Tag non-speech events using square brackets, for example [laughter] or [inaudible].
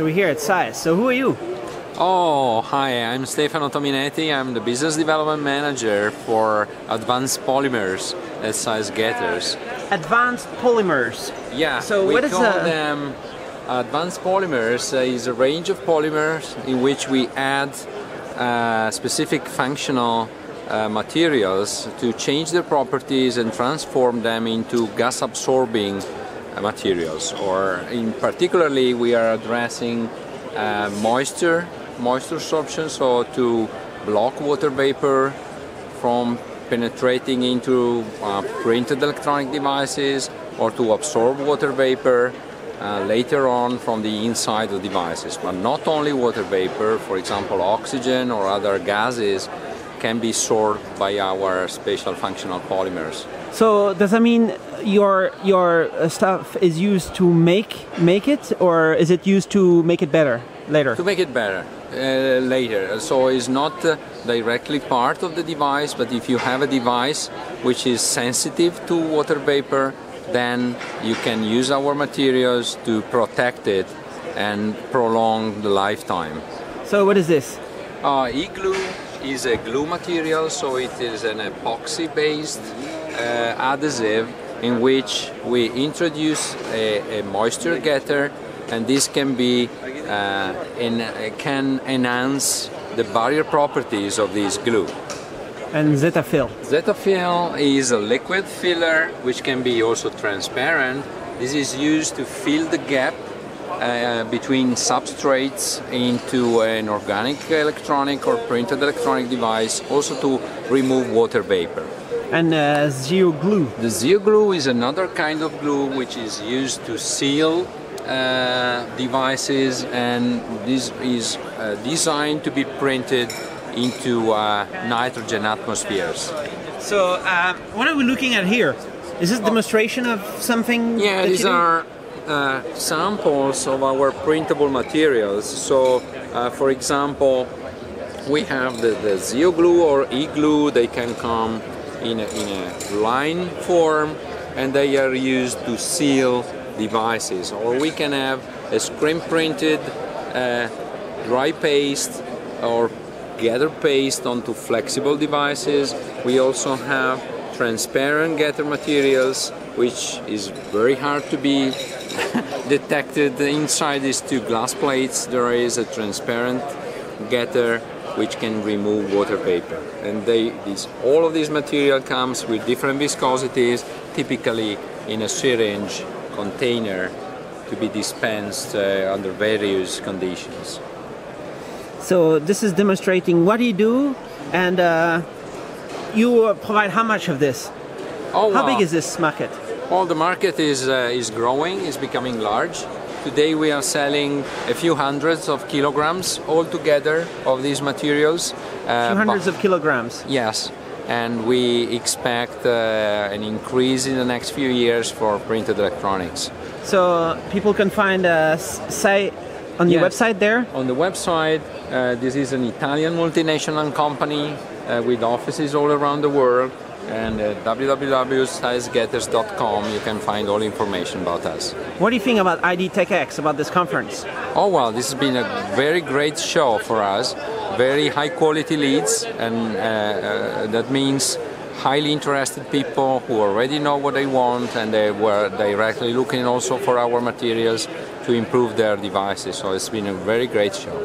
So we're here at SAES. So who are you? Oh, hi, I'm Stefano Tominetti. I'm the Business Development Manager for Advanced Polymers at SAES Getters. Advanced Polymers. Yeah, So we what is call a- them Advanced Polymers uh, is a range of polymers in which we add uh, specific functional uh, materials to change their properties and transform them into gas absorbing materials or in particularly we are addressing uh, moisture moisture absorption so to block water vapor from penetrating into uh, printed electronic devices or to absorb water vapor uh, later on from the inside of devices. But not only water vapor, for example, oxygen or other gases can be stored by our special functional polymers. So does that mean your your uh, stuff is used to make make it, or is it used to make it better later? To make it better uh, later. So it's not uh, directly part of the device, but if you have a device which is sensitive to water vapor, then you can use our materials to protect it and prolong the lifetime. So what is this? Uh, e-glue is a glue material, so it is an epoxy-based adhesive in which we introduce a, a moisture getter, and this can be uh, in, can enhance the barrier properties of this glue. And Zetafil. Zetafil is a liquid filler which can be also transparent. This is used to fill the gap uh, between substrates into an organic electronic or printed electronic device, also to remove water vapor. And uh, Zero Glue. The Zeo glue is another kind of glue which is used to seal uh, devices and this is uh, designed to be printed into uh, nitrogen atmospheres. So uh, what are we looking at here? Is this a demonstration of something? Yeah, these are uh, samples of our printable materials. So, uh, for example, we have the, the Zeo glue or e-glue. They can come in a, in a line form and they are used to seal devices. Or we can have a screen printed uh, dry paste or getter paste onto flexible devices. We also have transparent getter materials, which is very hard to be [laughs] detected. Inside these two glass plates, there is a transparent getter which can remove water vapor. And they, these, all of this material comes with different viscosities, typically in a syringe container to be dispensed uh, under various conditions. So this is demonstrating what you do, and uh, you provide how much of this? Oh, How wow. big is this market? Well, the market is uh, is growing, is becoming large. Today we are selling a few hundreds of kilograms altogether of these materials. Uh, hundreds of kilograms. Yes, and we expect uh, an increase in the next few years for printed electronics. So people can find uh, s- say on your Yes. website there. On the website, uh, this is an Italian multinational company uh, with offices all around the world. And uh, www.saesgetters.com, you can find all information about us. What do you think about IDTechEx about this conference? Oh well, this has been a very great show for us. Very high quality leads, and uh, uh, that means highly interested people who already know what they want and they were directly looking also for our materials to improve their devices. So it's been a very great show.